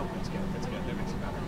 Oh, that's good. That's good. That makes it better.